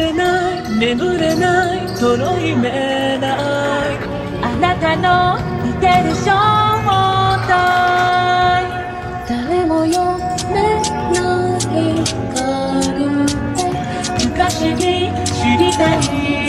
れない眠れないとろいめない。あなたの似てる正体誰も読めないかって。昔に知りたい。